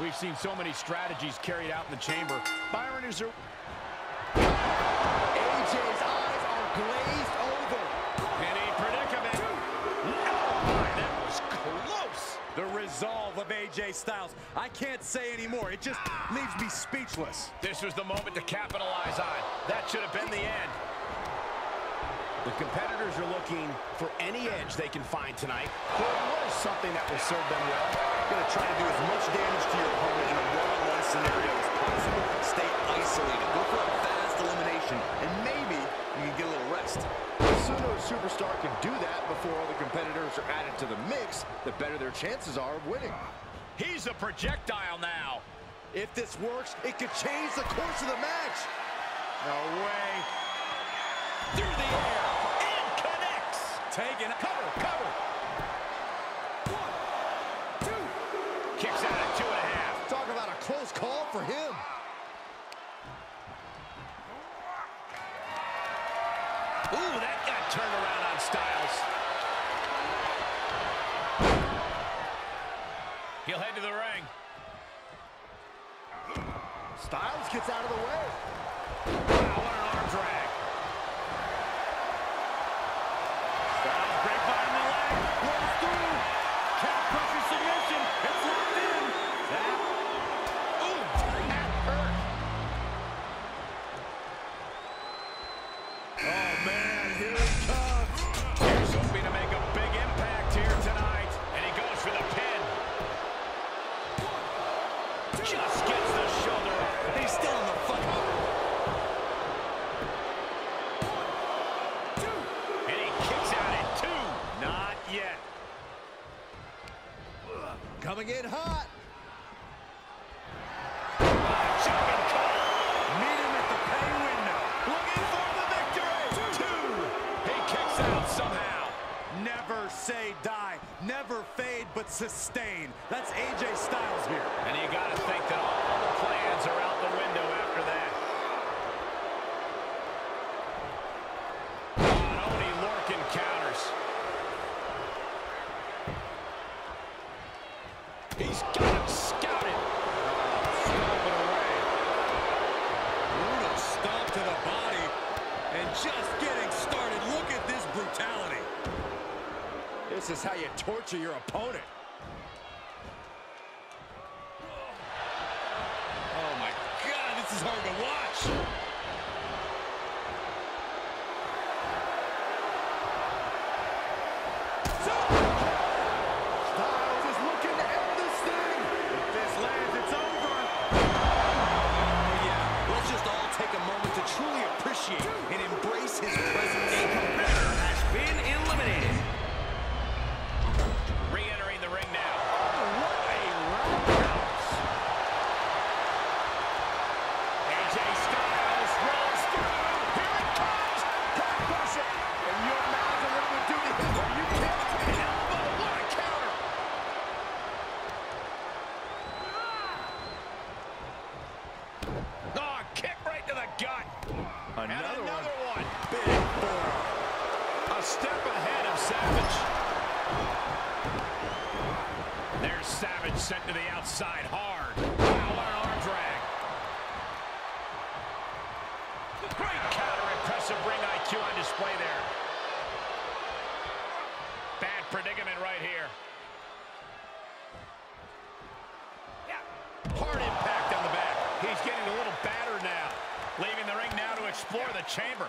We've seen so many strategies carried out in the chamber. Byron, is there... AJ's eyes are glazed over. Any predicament. Oh, my, that was close. The resolve of AJ Styles. I can't say anymore. It just leaves me speechless. This was the moment to capitalize on. That should have been the end. The competitors are looking for any edge they can find tonight. Gordon, what is something that will serve them well? Going to try to do as much damage to your opponent in a one-on-one scenario as possible. Stay isolated. Go for a fast elimination, and maybe you can get a little rest. The sooner a superstar can do that before other competitors are added to the mix, the better their chances are of winning. He's a projectile now. If this works, it could change the course of the match. No way. Through the air. Taking Cover, cover. One, two. Kicks out at two and a half. Talk about a close call for him. Ooh, that got turned around on Styles. He'll head to the ring. Styles gets out of the way. In hot. Meet him at the pay window. Looking for the victory. Two. He kicks out somehow. Never say die. Never fade, but sustain. That's AJ Styles here. And you got to think that all the plans are out the window after that. Oh, Oney Lorcan counters. He's got him scouted. Stomping away. Brutal stomp to the body. And just getting started. Look at this brutality. This is how you torture your opponent. Oh, my God, this is hard to watch. Step ahead of Savage. There's Savage sent to the outside hard. Wow, what an arm drag. Great counter, impressive ring IQ on display there. Bad predicament right here. Hard impact on the back. He's getting a little battered now. Leaving the ring now to explore the chamber.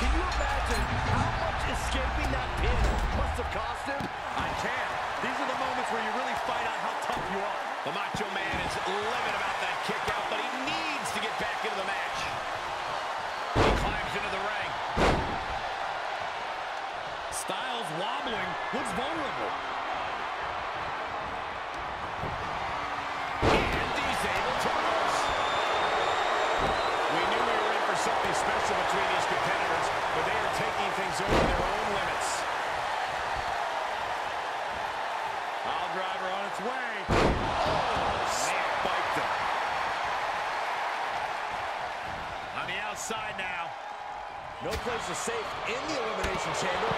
Can you imagine how much escaping that pin must have cost him? I can. These are the moments where you really find out how tough you are. The Macho Man is livid about that kick out, but he needs to get back into the match. He climbs into the ring. Styles wobbling, looks vulnerable. something special between these competitors but they are taking things over their own limits. Pile driver on its way. Oh, spiked him. On the outside now. No place is safe in the Elimination Chamber.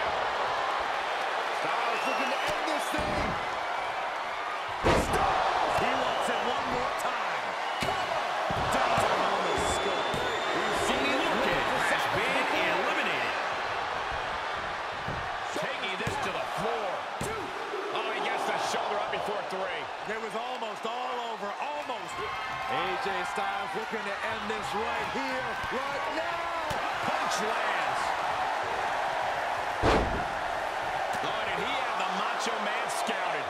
Styles looking to end this thing. He wants it one more time. Down on the skull. Tony Lucas has been eliminated. Taking this to the floor. Oh, he gets the shoulder up before three. It was almost all over, almost. AJ Styles looking to end this right here, right now. Punch lands. Oh, did he have the Macho Man scouted?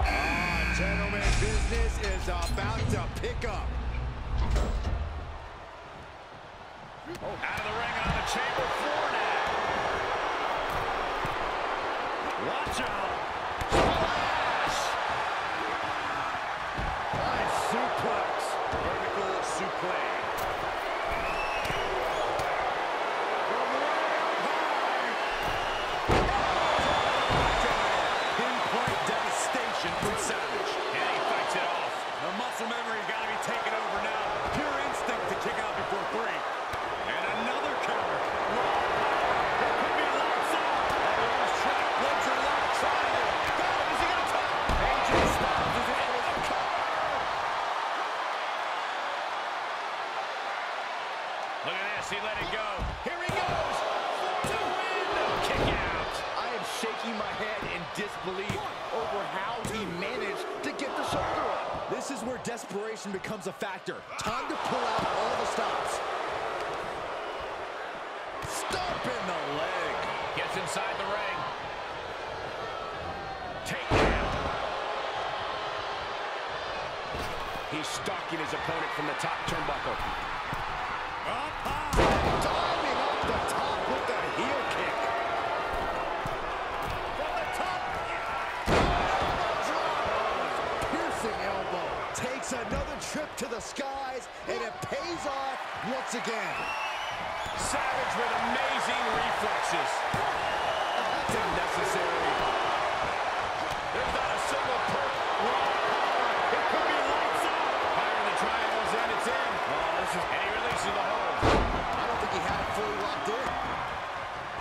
Ah, gentlemen, business is about to pick up. Out of the ring on the chamber floor now. Watch out. Splash! Nice suplex. Vertical suplex. From way up high. Pinpoint devastation from Savage. And he fights it off. The muscle memory's got to be taken over now. Pure instinct to kick out before three. And another counter. That could be lights out. Elbows trapped. Legs are locked. Triangle. Got him. Is he going to tap? AJ Styles is in with a cover. Look at this. He let it go. Here he goes. The win. Kick out. I am shaking my head in disbelief over how he managed to get the shoulder up. This is where desperation becomes a factor. Time to pull out all the stops. Stomp in the leg. Gets inside the ring. Take down. He's stalking his opponent from the top turnbuckle. Up high. Diving off the top with the heel kick. From the top. Piercing elbow. Takes another trip to the skies, and it pays off once again. Savage with amazing reflexes. That's unnecessary. There's not a single perk. It could be lights out. Fire the triangles in, it's in. And he releases the hold. I don't think he had it fully locked in.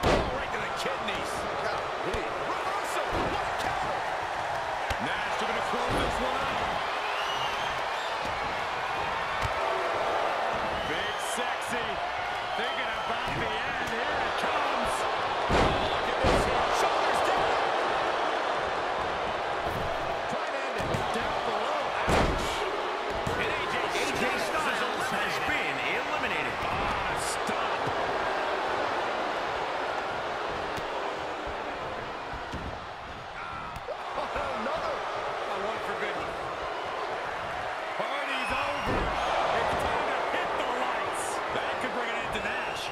Oh, right to the kidneys. Golly. Reversal. What a counter. Nash looking to close this one out. Big sexy. Thinking about the end. Here it comes. Look at this here. Shoulders down. Trying to end it. Down below. And AJ, AJ Styles has been eliminated. Ah, stop. Oh, another. I want for good. Party's over. It's time to hit the lights. That could bring an end to Nash.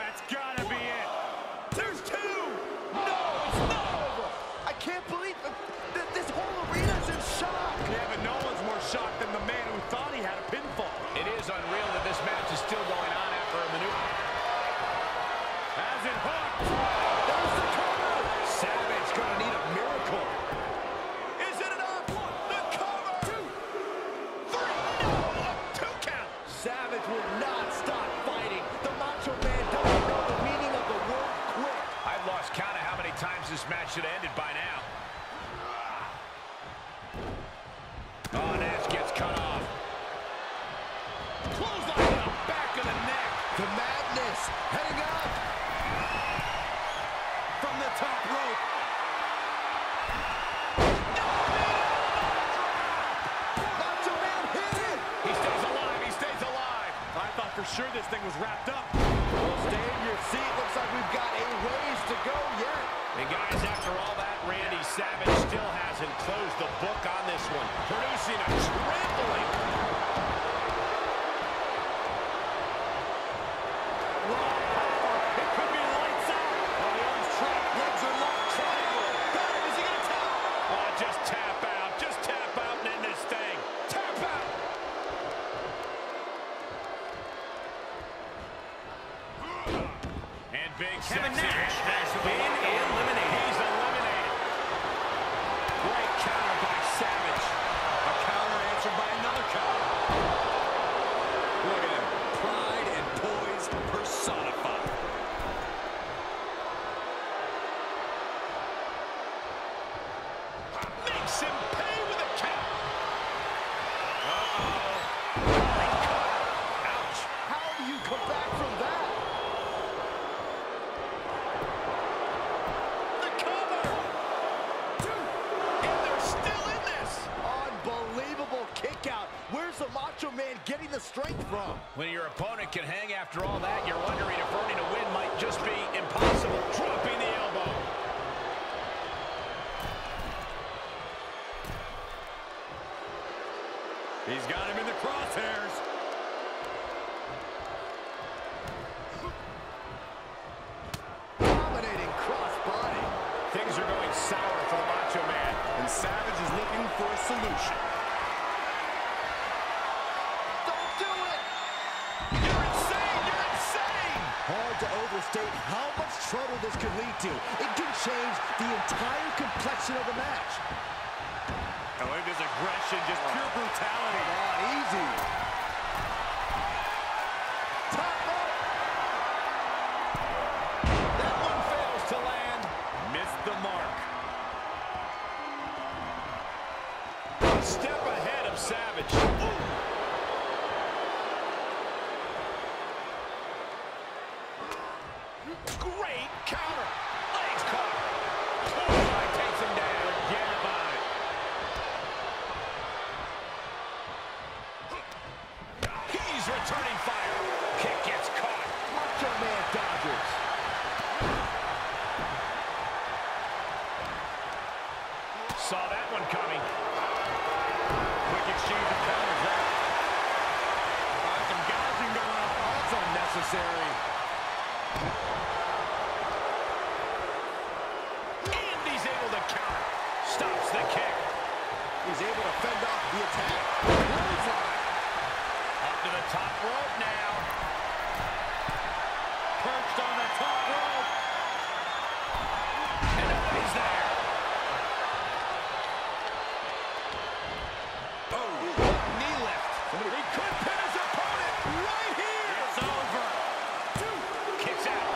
That's gotta this match should have ended by now. Oh, Nash gets cut off. Clothesline to the back of the neck. The madness heading up. From the top rope. Man hit it. He stays alive. He stays alive. I thought for sure this thing was wrapped up. Stay in your seat. Looks like we've got a ways to go yet. And guys, after all that, Randy Savage still hasn't closed the book on this one, producing a trampling. It Kevin Nash has been eliminated. He's eliminated. Great counter by Savage. A counter answered by another counter. Look at him. Pride and poise personified. Makes him When your opponent can hang after all that, you're wondering if earning a win might just be impossible. Dropping the elbow. He's got him in the crosshairs. Dominating crossbody. Things are going sour for the Macho Man. And Savage is looking for a solution. Don't do it. You're insane! You're insane! Hard to overstate how much trouble this could lead to. It can change the entire complexion of the match. Oh, look at his aggression, just pure brutality. Ah, easy. Great counter. Legs caught. Clothesline takes him down. About. He's returning fire. Kick gets caught. Macho Man dodges. Saw that one coming. Quick exchange of counters there. Some gouging going on. That's unnecessary. He's able to fend off the attack. Up to the top rope now. Perched on the top rope. And nobody's there. Oh, Knee lift. He could pin his opponent right here. it's over. Kicks out.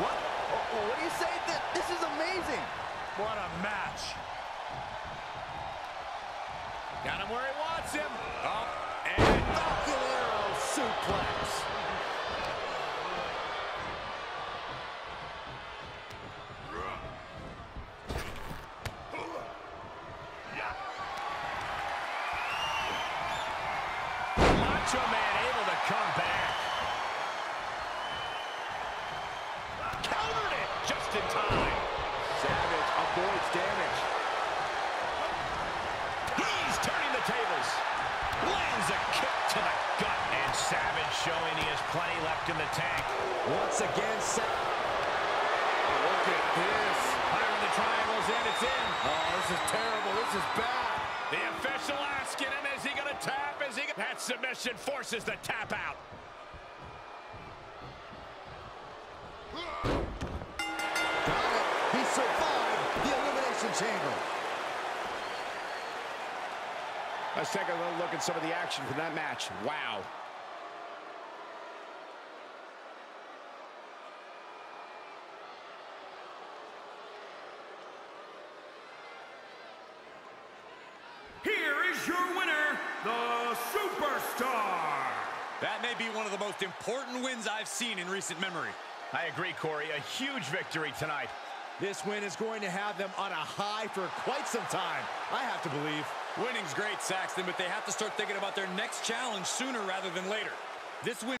What? Oh, what do you say? Th- This is amazing. What a match. Got him where he wants him. Up and Falcon Arrow suplex. Macho Man able to come back. Countered it just in time. Savage avoids damage. He's turning the tables. Lands a kick to the gut. And Savage showing he has plenty left in the tank. Once again, Savage. Look at this. Fire the triangles in. It's in. Oh, this is terrible. This is bad. The official asking him, is he going to tap? Is he? That submission forces the tap out. Got it. He survived the Elimination Chamber. Let's take a little look at some of the action from that match. Wow. Here is your winner, the Superstar. that may be one of the most important wins I've seen in recent memory. I agree, Corey. A huge victory tonight. This win is going to have them on a high for quite some time. I have to believe. Winning's great, Saxton, but they have to start thinking about their next challenge sooner rather than later. This win